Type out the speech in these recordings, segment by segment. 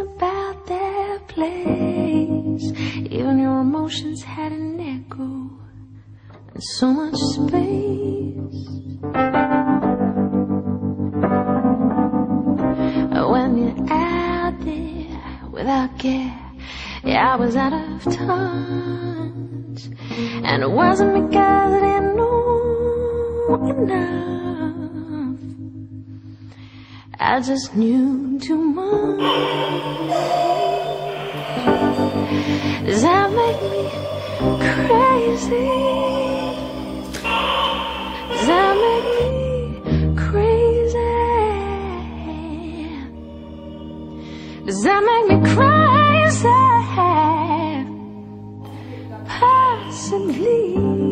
about that place. Even your emotions had an echo and so much space. When you're out there without care, yeah, I was out of touch. And it wasn't because I didn't know enough. I just knew too much. Does that make me crazy? Does that make me crazy? Does that make me crazy? Possibly.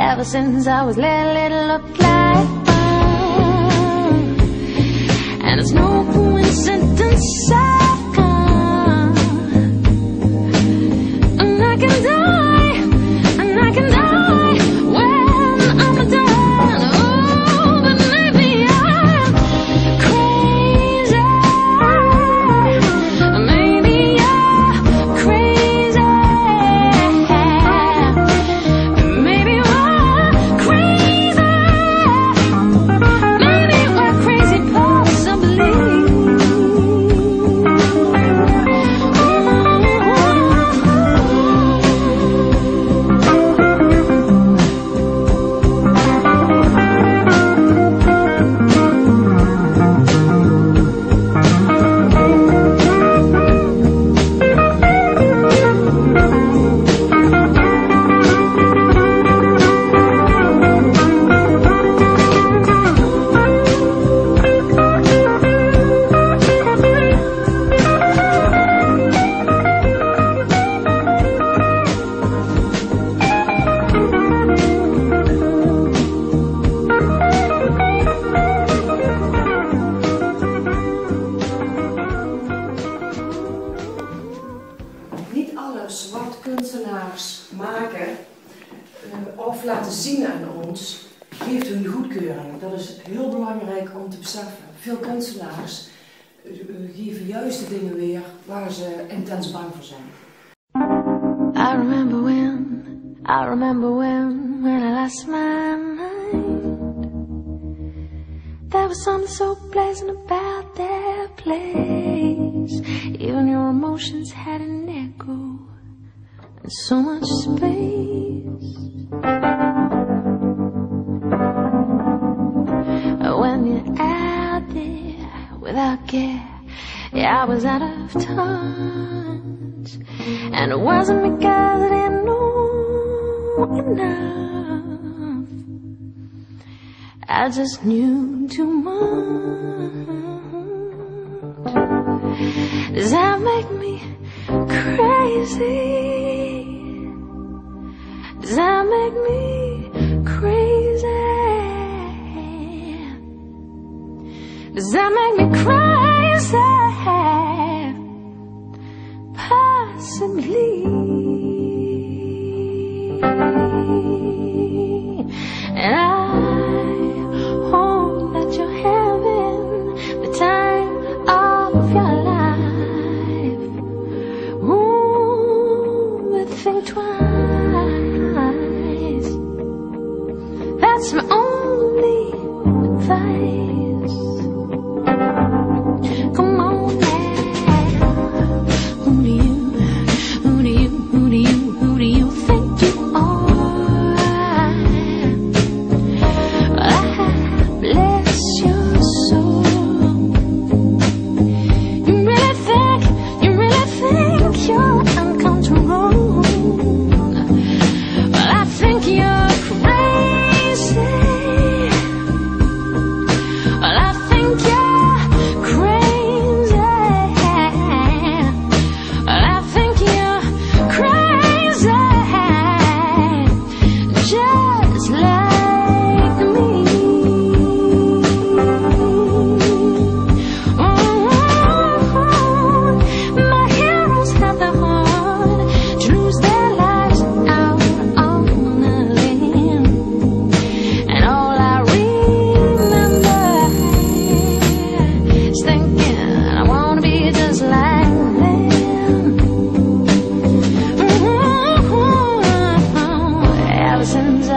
Ever since I was little, it looked like fun. And it's no coincidence I've laten zien aan ons, geeft hun goedkeuring. Dat is heel belangrijk om te beseffen. Veel kunstenaars eh, eh, geven juist de dingen weer waar ze intens bang voor zijn. I remember when, I remember when, when I lost my mind. There was something so pleasant about that place. Even your emotions had an echo and so much space. Without care, yeah, I was out of touch. And it wasn't because I didn't know enough. I just knew too much. Does that make me crazy? Does that make me Does that make me crazy? Possibly.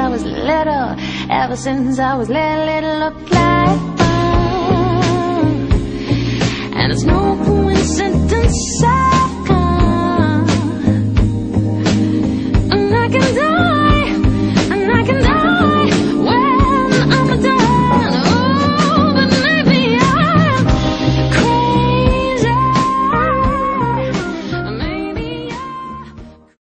I was little, ever since I was little, little looked like fun. And it's no coincidence. I